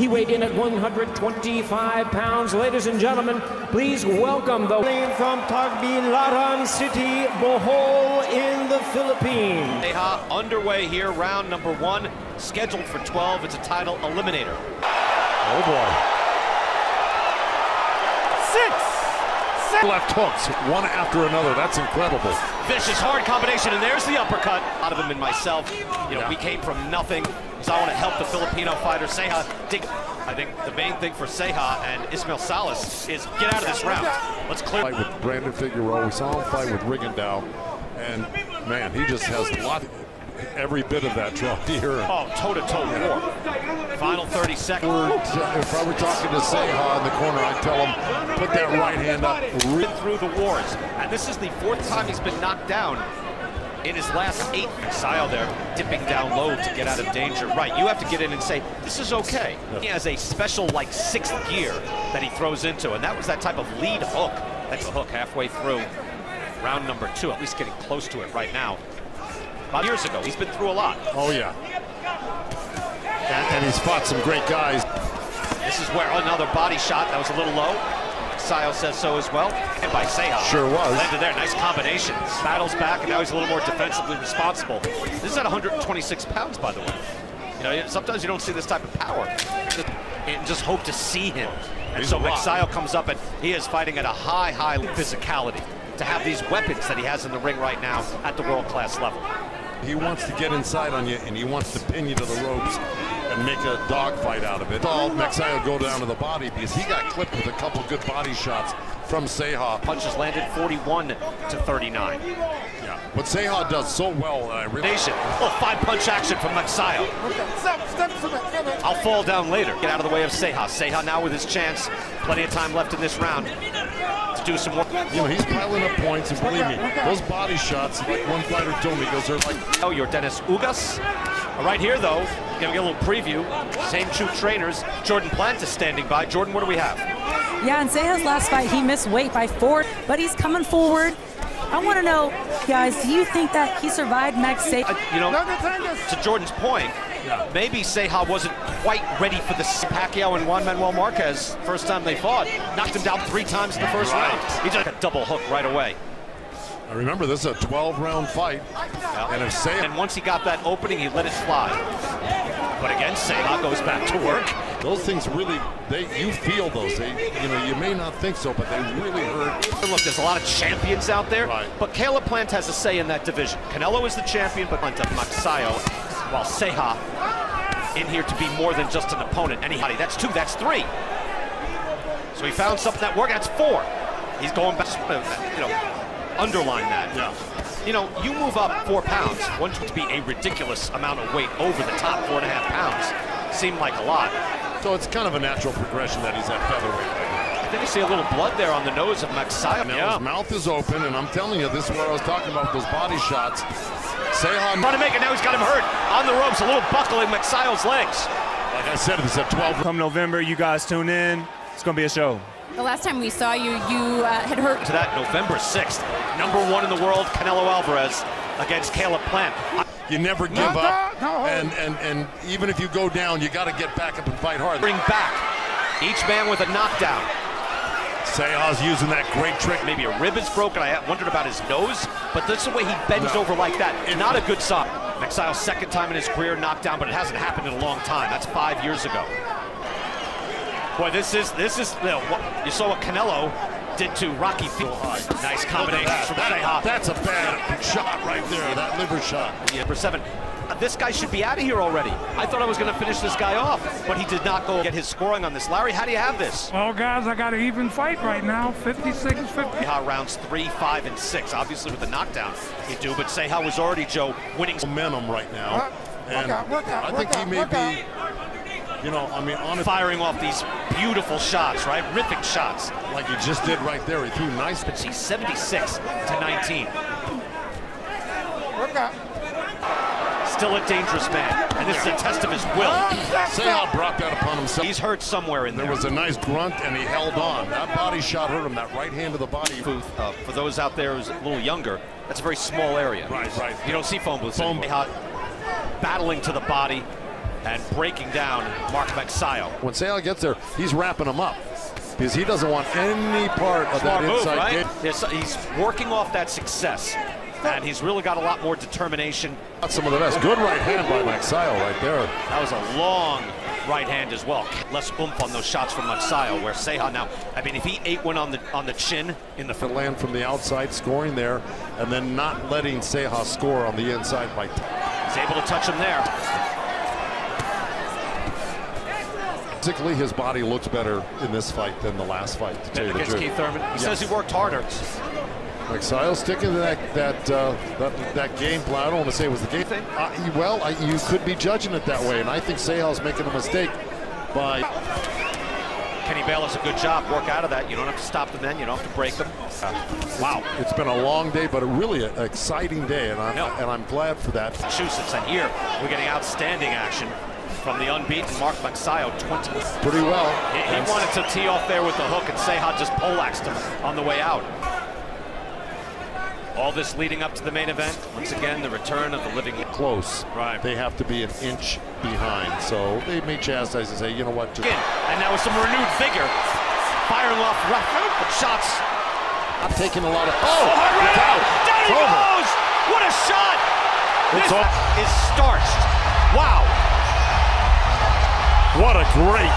He weighed in at 125 pounds. Ladies and gentlemen, please welcome the from Tagbilaran City, Bohol in the Philippines. Ceja underway here, round number one, scheduled for 12. It's a title eliminator. Oh boy. Six. Left hooks, one after another. That's incredible. Vicious, hard combination, and there's the uppercut. A lot of them and myself, you know, yeah. we came from nothing, so I want to help the Filipino fighter, Ceja, dig. I think the main thing for Ceja and Ismael Salas is get out of this round. Let's clear. Fight with Brandon Figueroa. We saw him fight with Rigondeaux, and man, he just has a lot every bit of that draw here. Oh, toe-to-toe -to -toe war. Final 30 seconds. If I were talking to Ceja in the corner, I'd tell him, put that right hand up. Been through the wars. And this is the fourth time he's been knocked down in his last eight. Sayo there dipping down low to get out of danger. Right, you have to get in and say, this is okay. He has a special, like, sixth gear that he throws into, and that was that type of lead hook. That's the hook halfway through round number two, at least getting close to it right now. Years ago. He's been through a lot. Oh, yeah. And, and he's fought some great guys. This is where another body shot that was a little low. Sile says so as well. And by Ceja. Sure was. Landed there. Nice combination. Battles back, and now he's a little more defensively responsible. This is at 126 pounds, by the way. You know, sometimes you don't see this type of power. And just hope to see him. And he's so Magsayo comes up, and he is fighting at a high, high physicality to have these weapons that he has in the ring right now at the world-class level. He wants to get inside on you, and he wants to pin you to the ropes and make a dogfight out of it. All Magsayo go down to the body because he got clipped with a couple good body shots from Ceja. Punches landed 41 to 39. Yeah, but Ceja does so well. that I really. Nation. Oh, five punch action from Magsayo. I'll fall down later. Get out of the way of Ceja. Ceja now with his chance. Plenty of time left in this round to do some more. You know, he's piling up points, and believe me, those body shots, like one fighter told me, goes, they're like... Oh, Yordenis Ugás. Right here, though, gonna get a little preview. Same two trainers. Jordan Plant is standing by. Jordan, what do we have? Yeah, in Ceja's last fight, he missed weight by four, but he's coming forward. I want to know, guys, do you think that he survived Max Ceja? Uh, you know, to Jordan's point, yeah. maybe Ceja wasn't quite ready for the Pacquiao and Juan Manuel Marquez first time they fought. Knocked him down three times in the first right. round. He did a double hook right away. I remember this is a 12-round fight, yeah. and if Ceja and once he got that opening, he let it fly. But again, Ceja goes back to work. Those things really, they you feel those. They, you know, you may not think so, but they really hurt. Look, there's a lot of champions out there, right. but Caleb Plant has a say in that division. Canelo is the champion, but Plant of Magsayo, while Ceja in here to be more than just an opponent. Anybody, that's two, that's three. So he found something that worked, that's four. He's going back, you know, underline that. Yeah. You know, you move up four pounds, one to be a ridiculous amount of weight over the top, four and a half pounds. Seemed like a lot. So it's kind of a natural progression that he's at featherweight. I think you see a little blood there on the nose of Magsayo. Now yeah. his mouth is open, and I'm telling you, this is what I was talking about, those body shots. Ceja trying to make it. Now he's got him hurt on the ropes. A little buckle in Magsayo's legs. Like I said, it's at 12. Come November, you guys tune in. It's going to be a show. The last time we saw you, you uh, had hurt. To that November 6th, number one in the world, Canelo Alvarez against Caleb Plant. You never give no, up, no, no. and and and even if you go down, you got to get back up and fight hard. Bring back each man with a knockdown. Ceja's using that great trick. Maybe a rib is broken. I wondered about his nose, but this is the way he bends no. over like that. Not a good sign. Magsayo's second time in his career knocked down, but it hasn't happened in a long time. That's five years ago. Boy, this is this is you, know, you saw what Canelo did to Rocky Nice combination from that, That's a bad shot right there, that liver shot. Yeah, for seven this guy should be out of here already. I thought I was going to finish this guy off, but he did not go get his scoring on this. Larry, how do you have this? Well, guys, I got an even fight right now, 56-50. How rounds three, five, and six. Obviously with the knockdown, you do, but say how was already Joe winning momentum right now. Uh, and work out, work out, I think out, he may be. You know, I mean, honestly, firing off these beautiful shots, right? Ripping shots. Like he just did right there. He threw nice. But he's 76 to 19. Work out still a dangerous man, and this is a test of his will. Ceja brought that upon himself. He's hurt somewhere in there. There was a nice grunt, and he held on. That body shot hurt him, that right hand to the body. Uh, for those out there who's a little younger, that's a very small area. Right, right. You don't see phone booths. Phone booth. Battling to the body. and breaking down Mark Magsayo. When Ceja gets there, he's wrapping him up because he doesn't want any part of Smart that move, inside right? game. He's working off that success, and he's really got a lot more determination. Got some of the best. Good right hand by Magsayo right there. That was a long right hand as well. Less oomph on those shots from Magsayo, where Ceja now, I mean, if he ate one on the on the chin in the land from the outside, scoring there, and then not letting Ceja score on the inside by he's able to touch him there. Physically, his body looks better in this fight than the last fight, to tell you the truth. Keith Thurman. He Yes. says he worked harder. Magsayo sticking to that that, uh, that that game plan. I don't want to say it was the game. Uh, well, I, you could be judging it that way, and I think Ceja's making a mistake by Kenny Bale does a good job. Work out of that. You don't have to stop them then. You don't have to break them. wow. It's been a long day, but a really an exciting day, and I'm, Yeah. and I'm glad for that. Massachusetts. And here we're getting outstanding action from the unbeaten Mark Magsayo, 20. Pretty well. He, he wanted to tee off there with the hook and Ceja just poleaxed him on the way out. All this leading up to the main event. Once again, the return of the living. close. Right. They have to be an inch behind, so they may chastise and say, you know what? Just. And now with some renewed vigor, firing off rough shots. I'm taking a lot of. Oh, Oh, right it's out. out. Down he goes. What a shot. It's this off. is starched. Wow. What a great